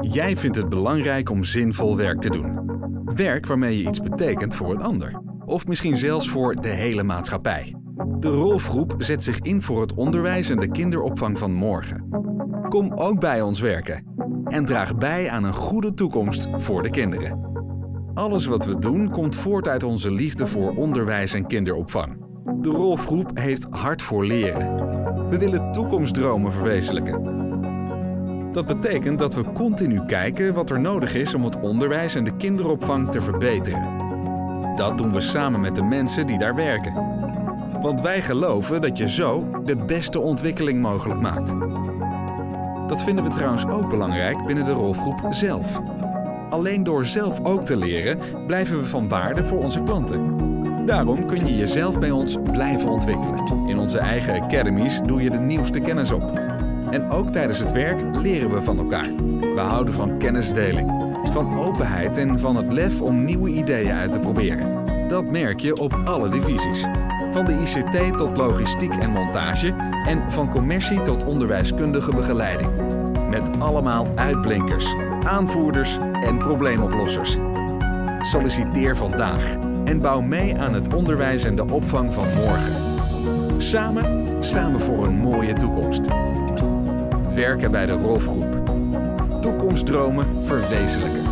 Jij vindt het belangrijk om zinvol werk te doen. Werk waarmee je iets betekent voor een ander. Of misschien zelfs voor de hele maatschappij. De Rolfgroep zet zich in voor het onderwijs en de kinderopvang van morgen. Kom ook bij ons werken en draag bij aan een goede toekomst voor de kinderen. Alles wat we doen komt voort uit onze liefde voor onderwijs en kinderopvang. De Rolfgroep heeft hart voor leren. We willen toekomstdromen verwezenlijken. Dat betekent dat we continu kijken wat er nodig is om het onderwijs en de kinderopvang te verbeteren. Dat doen we samen met de mensen die daar werken. Want wij geloven dat je zo de beste ontwikkeling mogelijk maakt. Dat vinden we trouwens ook belangrijk binnen de rolgroep zelf. Alleen door zelf ook te leren blijven we van waarde voor onze klanten. Daarom kun je jezelf bij ons blijven ontwikkelen. In onze eigen academies doe je de nieuwste kennis op. En ook tijdens het werk leren we van elkaar. We houden van kennisdeling, van openheid en van het lef om nieuwe ideeën uit te proberen. Dat merk je op alle divisies. Van de ICT tot logistiek en montage en van commercie tot onderwijskundige begeleiding. Met allemaal uitblinkers, aanvoerders en probleemoplossers. Solliciteer vandaag en bouw mee aan het onderwijs en de opvang van morgen. Samen staan we voor een mooie toekomst. Werken bij de Rolfgroep. Toekomstdromen verwezenlijken.